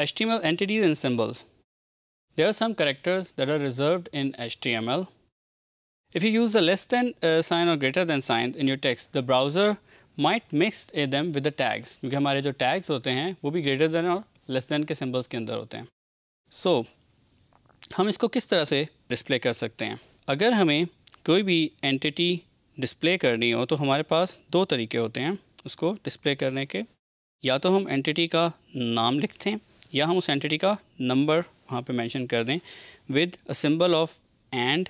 HTML entities and symbols. There are some characters that are reserved in HTML. If you use the less than uh, sign or greater than sign in your text, the browser might mix them with the tags हमारे जो tags हैं भी greater than और less than के symbols अंदर होते हैं So हम इसको किस तरह से display कर सकते हैं अगर हमें कोई भी entity display करनी हो तो हमारे पास दो तरीके होते हैं उसको display करने के या तो हम entity का नाम लिखते हैं या हम उस एंटिटी का नंबर वहाँ पे मेंशन कर दें with a symbol of and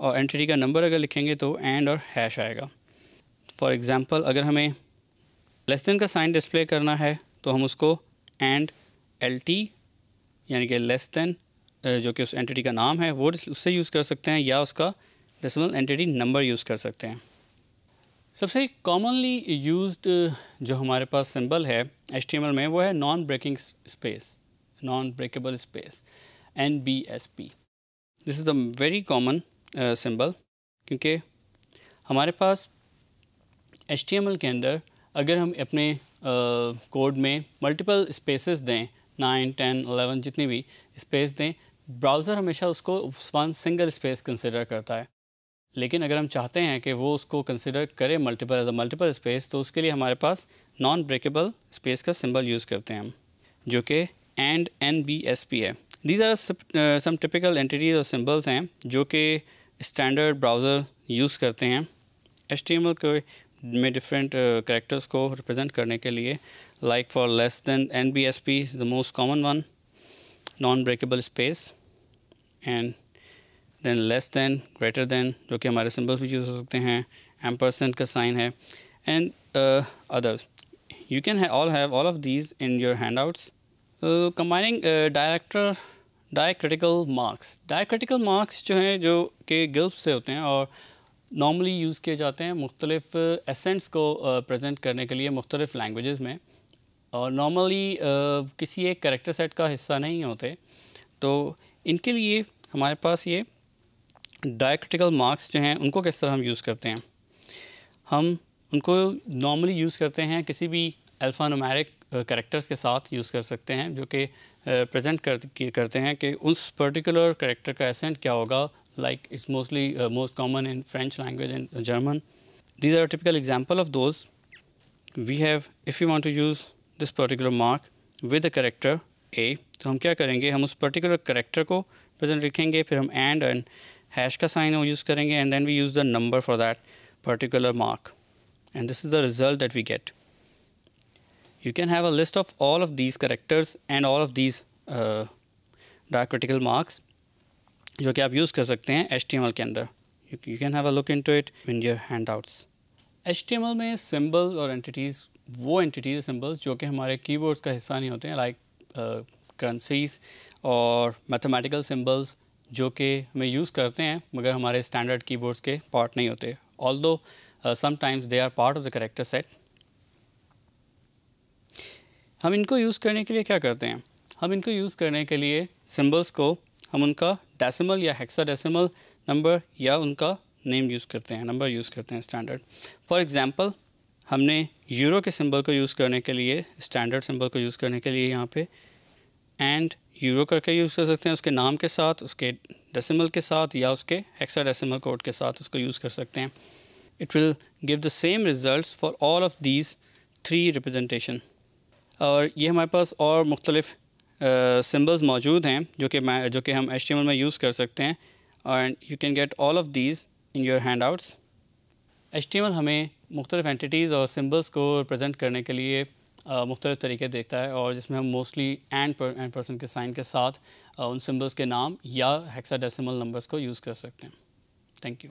और एंटिटी का नंबर अगर लिखेंगे तो एंड और हैश आएगा। फॉर एग्ज़ाम्पल अगर हमें लेस देन का साइन डिस्प्ले करना है तो हम उसको एंड एल टी यानी कि लेस देन जो कि उस एंटिटी का नाम है, वो उससे यूज़ कर सकते हैं या उसका डेसिमल एंटिटी नंबर यूज़ कर सकते हैं। सबसे कॉमनली यूज्ड जो हमारे पास सिंबल है एचटीएमएल में वो है non breaking space non breakable space N B S P this is a very common symbol क्योंकि हमारे पास एचटीएमएल के अंदर अगर हम अपने कोड uh, में मल्टीपल स्पेसेस दें नाइन टेन अलेवन जितनी भी स्पेस दें ब्राउज़र हमेशा उसको वन सिंगल स्पेस कंसिडर करता है। लेकिन अगर हम चाहते हैं कि वो उसको कंसिडर करे multiple as a multiple space तो उसके लिए हमारे पास नॉन ब्रेकेबल स्पेस का सिंबल यूज़ करते हैं हम जो कि and N B S P है। These are some typical entities और सिम्बल्स हैं जो कि स्टैंडर्ड ब्राउज़र यूज़ करते हैं एच टी एम एल के में डिफरेंट करेक्टर्स uh, को रिप्रेजेंट करने के लिए like for less than N B S P is the most common one non breakable space and then less than, greater than, जो कि हमारे सिम्बल्स भी यूज़ हो सकते हैं एम परसेंट का साइन है, and others you can all have all of these in your handouts combining director diacritical marks diacritical marks जो हैं, जो कि गिल्प से होते हैं और नॉर्मली यूज़ किए जाते हैं मुख्तलिफ़ एसेंट्स को प्रजेंट करने के लिए मुख्तलिफ़ लैंग्वेज में। और नॉर्मली किसी एक करेक्टर सेट का हिस्सा नहीं होते। तो इनके लिए हमारे पास ये डायक्रिटिकल मार्क्स जो हैं उनको किस तरह हम यूज़ करते हैं? हम उनको नॉर्मली यूज़ करते हैं किसी भी अल्फ़ा नुमेरिक करेक्टर्स के साथ यूज़ कर सकते हैं जो कि प्रेजेंट कर, करते हैं कि उस पर्टिकुलर करेक्टर का एसेंट क्या होगा? Like it's mostly most common in French language and German these are typical example of those we have if you want to use this particular mark with the character A तो हम क्या करेंगे? हम उस particular character को present लिखेंगे फिर हम एंड एंड हैश का साइन यूज़ करेंगे and then we use the number for that particular mark. And this is the result that we get. You can have a list of all of these characters and all of these uh, marks जो कि आप use कर सकते हैं H T M L के अंदर. You can have a look into it in your handouts H T M L में symbols और एंटिटीज़ वो एंटिटीज सिम्बल्स जो कि हमारे कीबोर्ड्स का हिस्सा नहीं होते हैं लाइक करेंसीज uh, और मैथमेटिकल सिम्बल्स जो कि हमें यूज़ करते हैं, मगर हमारे स्टैंडर्ड कीबोर्ड्स के पार्ट नहीं होते। Although sometimes they are part of the character set हम इनको यूज़ करने के लिए क्या करते हैं? हम इनको यूज़ करने के लिए सिम्बल्स को हम उनका डेसिमल या हेक्सा डेसिमल नंबर या उनका नेम यूज़ करते हैं नंबर यूज़ करते हैं स्टैंडर्ड फॉर एग्ज़ाम्पल हमने यूरो के सिंबल को यूज़ करने के लिए स्टैंडर्ड सिंबल को यूज़ करने के लिए यहाँ पे एंड यूरो करके यूज़ कर सकते हैं, उसके नाम के साथ, उसके डेसिमल के साथ, या उसके हेक्सा डेसिमल कोड के साथ उसको यूज़ कर सकते हैं। It will give the same result for all of these three representation और ये हमारे पास और मुख्तलिफ़ सिम्बल्स मौजूद हैं, जो कि मैं, जो कि हम एच में यूज़ कर सकते हैं। And you can get all of these in your handouts H हमें मुख्तलिफ़ एंटिटीज़ और सिम्बल्स को रिप्रजेंट करने के लिए मुख्तलिफ़ तरीके देखता है और जिसमें हम मोस्टली एंड एंड पर्सन के साइन के साथ उन सिम्बल्स के नाम या हेक्सा डेसिमल नंबर्स को यूज़ कर सकते हैं। Thank you